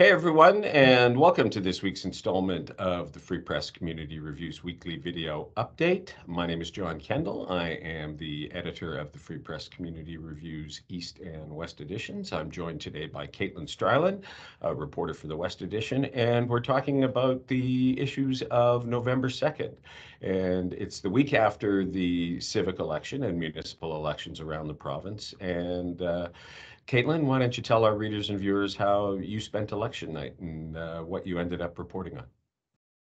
Hey everyone, and welcome to this week's installment of the Free Press Community Reviews weekly video update. My name is John Kendle. I am the editor of the Free Press Community Reviews East and West editions. I'm joined today by Katlyn Streilein, a reporter for the West edition, and we're talking about the issues of November 2nd. And it's the week after the civic election and municipal elections around the province. And uh, Katlyn, why don't you tell our readers and viewers how you spent election night and uh, what you ended up reporting on?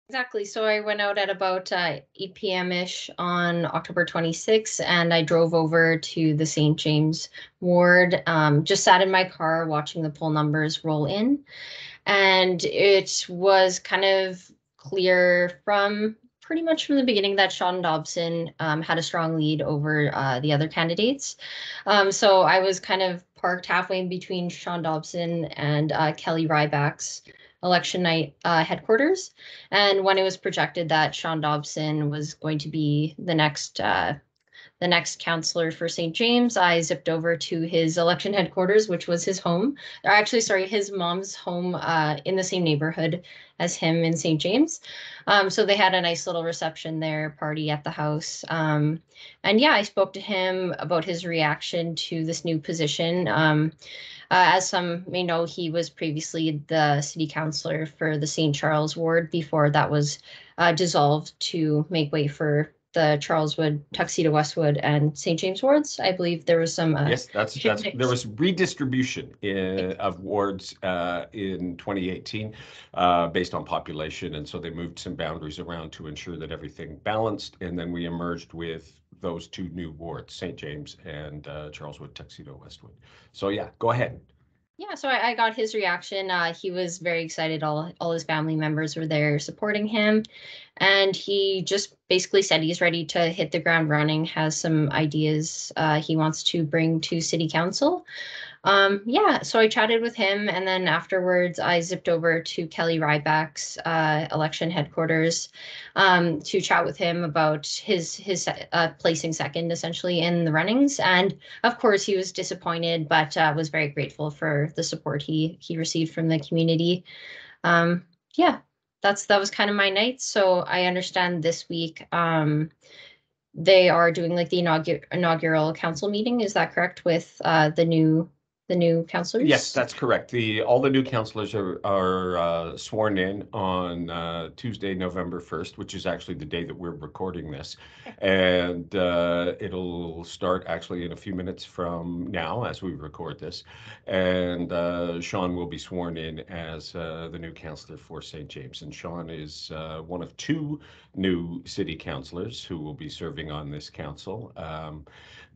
Exactly. So I went out at about uh, 8 p.m. ish on October 26th, and I drove over to the St. James ward. Um, just sat in my car watching the poll numbers roll in, and it was kind of clear from pretty much from the beginning that Shawn Dobson um, had a strong lead over uh, the other candidates. Um, so I was kind of parked halfway in between Shawn Dobson and uh, Kelly Ryback's election night uh, headquarters. And when it was projected that Shawn Dobson was going to be the next uh, the next counselor for St. James, I zipped over to his election headquarters, which was his home, or actually, sorry, his mom's home uh, in the same neighborhood as him in St. James. Um, so they had a nice little reception there, party at the house. Um, and yeah, I spoke to him about his reaction to this new position. Um, uh, as some may know, he was previously the city councilor for the St. Charles ward before that was uh, dissolved to make way for the Charleswood, Tuxedo Westwood, and St. James wards. I believe there was some. Uh, yes, that's that's there was redistribution in, of wards uh, in 2018 uh, based on population, and so they moved some boundaries around to ensure that everything balanced, and then we emerged with those two new wards, St. James and uh, Charleswood, Tuxedo Westwood. So yeah, go ahead. Yeah, so I, I got his reaction. Uh, he was very excited. All all his family members were there supporting him, and he just basically said he's ready to hit the ground running. Has some ideas uh, he wants to bring to city council um, yeah, so I chatted with him, and then afterwards, I zipped over to Kelly Ryback's uh, election headquarters um, to chat with him about his his uh, placing second, essentially in the runnings. And of course, he was disappointed, but uh, was very grateful for the support he he received from the community. Um, yeah, that's that was kind of my night. So I understand this week. Um, they are doing like the inaugural inaugural council meeting. Is that correct? With uh, the new the new counselors? Yes, that's correct. The all the new counselors are are uh, sworn in on uh, Tuesday, November first, which is actually the day that we're recording this, and uh, it'll start actually in a few minutes from now as we record this, and uh, Shawn will be sworn in as uh, the new counselor for St. James, and Shawn is uh, one of two new city councilors who will be serving on this council. Um,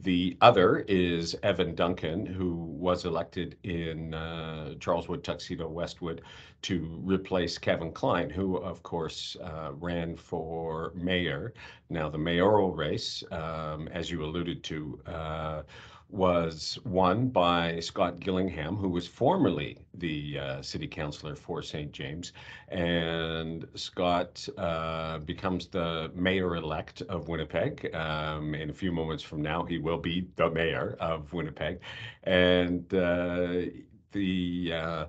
the other is Evan Duncan, who was elected in uh, Charleswood, Tuxedo, Westwood to replace Kevin Klein, who, of course, uh, ran for mayor. Now, the mayoral race, um, as you alluded to, uh, was won by Scott Gillingham, who was formerly the uh, city councilor for St. James. And Scott uh, becomes the mayor elect of Winnipeg. Um, in a few moments from now, he will be the mayor of Winnipeg. And uh, the uh,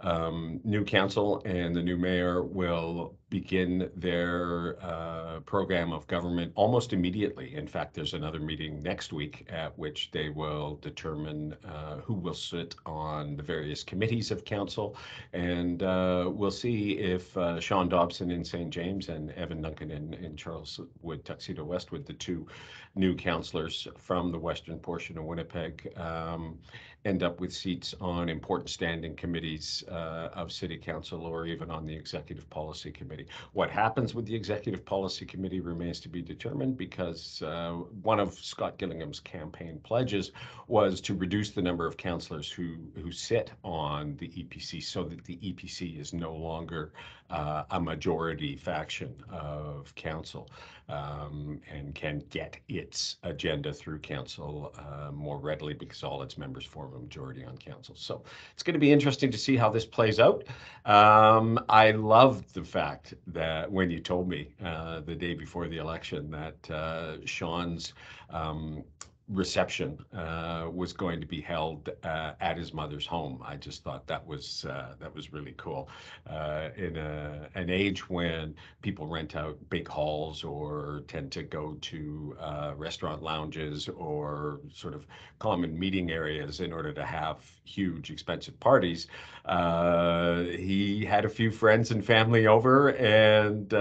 um, new council and the new mayor will begin their uh, program of government almost immediately. In fact, there's another meeting next week at which they will determine uh, who will sit on the various committees of council. And uh, we'll see if uh, Shawn Dobson in St. James and Evan Duncan in, in Charleswood, Tuxedo Westwood, the two new councillors from the western portion of Winnipeg, um, end up with seats on important standing committees uh, of City Council or even on the Executive Policy Committee. What happens with the Executive Policy Committee remains to be determined because uh, one of Scott Gillingham's campaign pledges was to reduce the number of councillors who, who sit on the EPC so that the EPC is no longer uh, a majority faction of council um, and can get its agenda through council uh, more readily because all its members form a majority on council. So it's going to be interesting to see how this plays out. Um, I love the fact that when you told me uh, the day before the election that uh, Shawn's um, reception uh, was going to be held uh, at his mother's home. I just thought that was uh, that was really cool. Uh, in a, an age when people rent out big halls or tend to go to uh, restaurant lounges or sort of common meeting areas in order to have huge expensive parties, uh, he had a few friends and family over and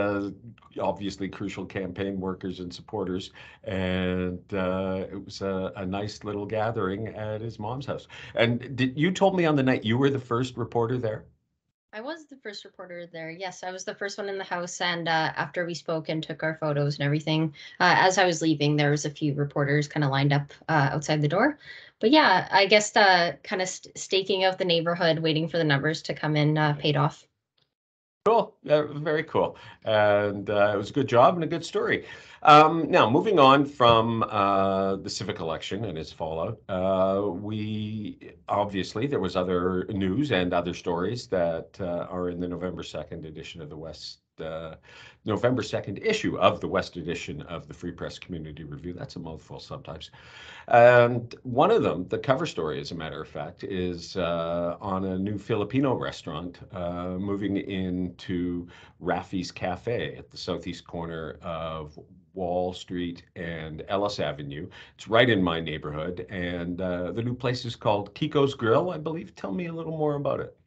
obviously crucial campaign workers and supporters, and it was a, a, nice little gathering at his mom's house. And did, you told me on the night you were the first reporter there? I was the first reporter there. Yes, I was the first one in the house. And uh, after we spoke and took our photos and everything, uh, as I was leaving, there was a few reporters kind of lined up uh, outside the door. But yeah, I guess uh, kind of st- staking out the neighborhood, waiting for the numbers to come in, uh, paid off. Cool. Very cool. And uh, it was a good job and a good story. Um, now, moving on from uh, the civic election and its fallout, uh, we obviously there was other news and other stories that uh, are in the November 2nd edition of the West uh, November 2nd issue of the West edition of the Free Press Community Review. That's a mouthful sometimes. And one of them, the cover story, as a matter of fact, is uh, on a new Filipino restaurant uh, moving into Raffy's Cafe at the southeast corner of Wall Street and Ellice Avenue. It's right in my neighborhood. And uh, the new place is called Kkiko's Grill, I believe. Tell me a little more about it.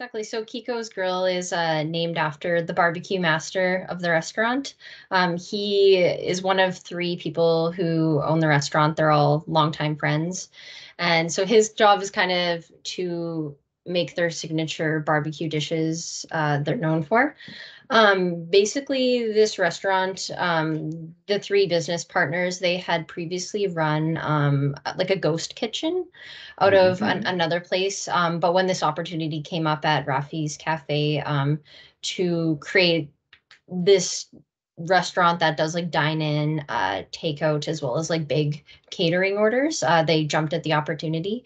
Exactly. So Kkiko's Grill is uh, named after the barbecue master of the restaurant. Um, he is one of three people who own the restaurant. They're all longtime friends. And so his job is kind of to make their signature barbecue dishes uh, they're known for. Um, basically, this restaurant, um, the three business partners, they had previously run um, like a ghost kitchen out mm-hmm. of an, another place. Um, but when this opportunity came up at Raffy's Cafe um, to create this restaurant that does like dine in, uh, takeout, as well as like big catering orders, uh, they jumped at the opportunity.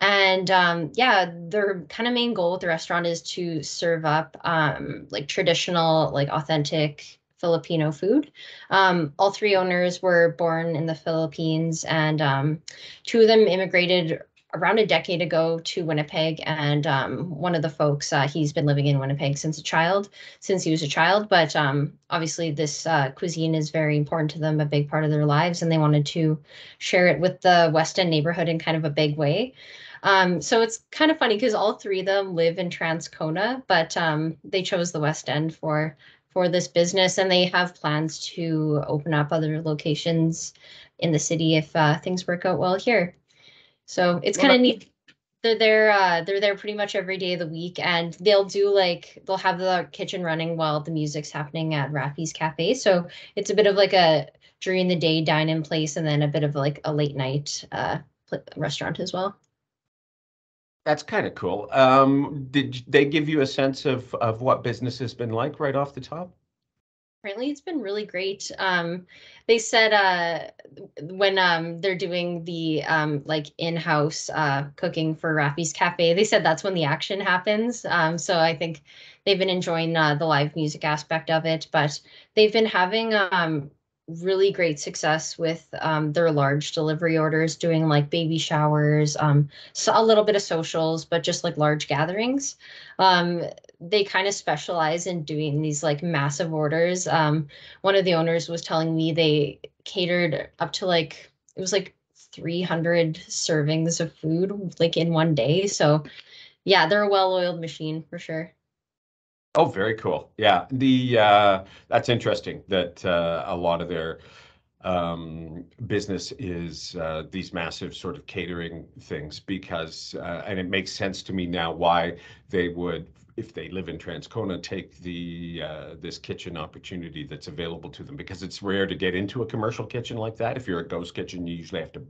And um, yeah, their kind of main goal with the restaurant is to serve up um, like traditional, like authentic Filipino food. Um, all three owners were born in the Philippines, and um, two of them immigrated around a decade ago to Winnipeg. And um, one of the folks, uh, he's been living in Winnipeg since a child, since he was a child. But um, obviously, this uh, cuisine is very important to them, a big part of their lives, and they wanted to share it with the West End neighborhood in kind of a big way. Um, so it's kind of funny because all three of them live in Transcona, but um, they chose the West End for for this business, and they have plans to open up other locations in the city if uh, things work out well here. So it's kind of neat. They're there. Uh, they're there pretty much every day of the week, and they'll do like they'll have the kitchen running while the music's happening at Raffy's Cafe. So it's a bit of like a during the day dine-in place, and then a bit of like a late night uh, restaurant as well. That's kind of cool. Um, did they give you a sense of of what business has been like right off the top? Apparently, it's been really great. Um, they said uh, when um, they're doing the um, like in-house uh, cooking for Raffy's Cafe, they said that's when the action happens. Um, so I think they've been enjoying uh, the live music aspect of it, but they've been having um, really great success with um, their large delivery orders, doing like baby showers, um, so a little bit of socials, but just like large gatherings. Um, they kind of specialize in doing these like massive orders. Um, one of the owners was telling me they catered up to like it was like 300 servings of food like in one day. So yeah, they're a well-oiled machine for sure. Oh, very cool. Yeah, the uh, that's interesting that uh, a lot of their um, business is uh, these massive sort of catering things because, uh, and it makes sense to me now why they would if they live in Transcona, take the uh, this kitchen opportunity that's available to them because it's rare to get into a commercial kitchen like that. If you're a ghost kitchen, you usually have to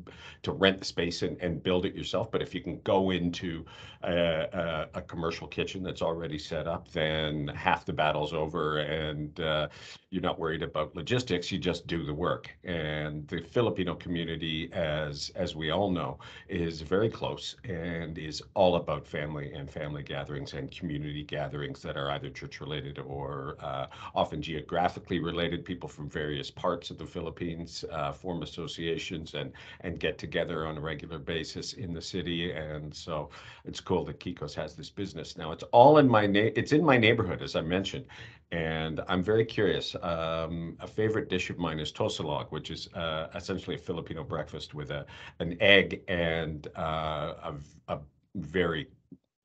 to rent the space and, and build it yourself. But if you can go into a, a, a commercial kitchen that's already set up, then half the battle's over, and uh, you're not worried about logistics. You just do the work. And the Filipino community, as as we all know, is very close and is all about family and family gatherings and community community gatherings that are either church related or uh, often geographically related. People from various parts of the Philippines uh, form associations and and get together on a regular basis in the city. And so it's cool that Kkiko's has this business now. It's all in my na- it's in my neighborhood, as I mentioned, and I'm very curious. Um, a favorite dish of mine is tocilog, which is uh, essentially a Filipino breakfast with a an egg and uh, a, a very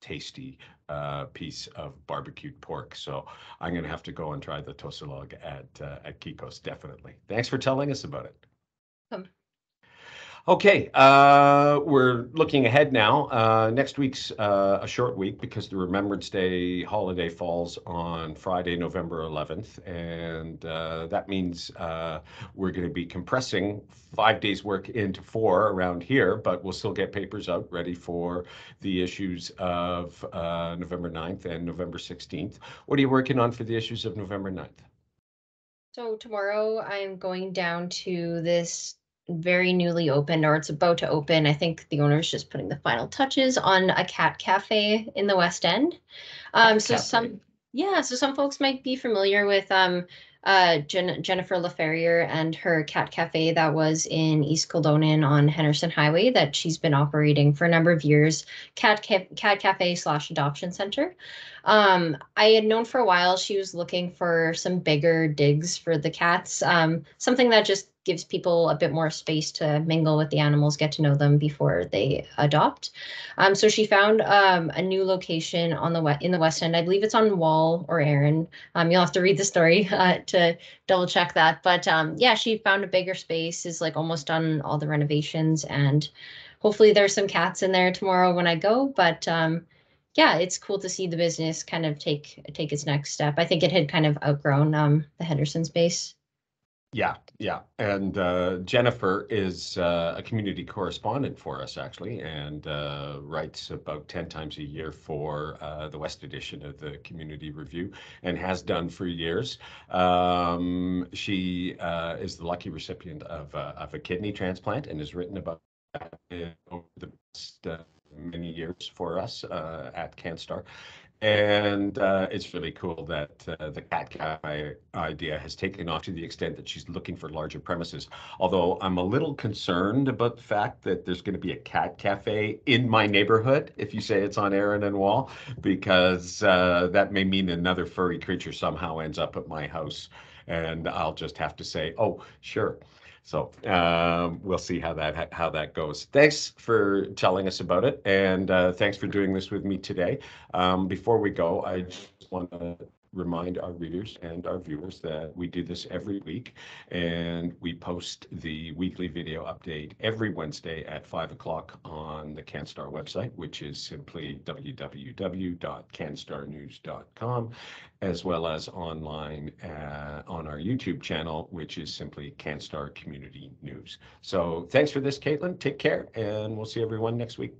tasty uh, piece of barbecued pork. So I'm going to have to go and try the tocilog at uh, at Kkiko's definitely. Thanks for telling us about it. Okay, uh, we're looking ahead now. Uh, next week's uh, a short week because the Remembrance Day holiday falls on Friday, November 11th. And uh, that means uh, we're going to be compressing five days' work into four around here, but we'll still get papers out ready for the issues of uh, November 9th and November 16th. What are you working on for the issues of November 9th? So tomorrow I'm going down to this very newly opened, or it's about to open. I think the owner's is just putting the final touches on a cat cafe in the West End. Um, so Cafe. some, yeah, so some folks might be familiar with um, uh, Jen- Jennifer LaFerrier and her cat cafe that was in East Kildonan on Henderson Highway that she's been operating for a number of years. Cat ca- cat cafe slash adoption center. Um, I had known for a while she was looking for some bigger digs for the cats, um, something that just gives people a bit more space to mingle with the animals, get to know them before they adopt. Um, so she found um, a new location on the in the West End. I believe it's on Wall or Erin. Um, you'll have to read the story uh, to double check that. But um, yeah, she found a bigger space. Is like almost done all the renovations, and hopefully there's some cats in there tomorrow when I go. But um, yeah, it's cool to see the business kind of take take its next step. I think it had kind of outgrown um, the Henderson space. Yeah, yeah. And uh, Jennifer is uh, a community correspondent for us, actually, and uh, writes about 10 times a year for uh, the West edition of the Community Review and has done for years. Um, she uh, is the lucky recipient of, of a kidney transplant and has written about that over the past uh, many years for us at CanStar. And uh, it's really cool that uh, the cat cafe idea has taken off to the extent that she's looking for larger premises. Although I'm a little concerned about the fact that there's going to be a cat cafe in my neighborhood if you say it's on Erin and Wall, because uh, that may mean another furry creature somehow ends up at my house. And I'll just have to say, oh, sure. So um, we'll see how that how that goes. Thanks for telling us about it, and uh, thanks for doing this with me today. Um, before we go, I just want to remind our readers and our viewers that we do this every week, and we post the weekly video update every Wednesday at five o'clock on the CanStar website, which is simply www.canstarnews.com, as well as online uh, on our YouTube channel, which is simply CanStar Community News. So thanks for this, Katlyn. Take care, and we'll see everyone next week.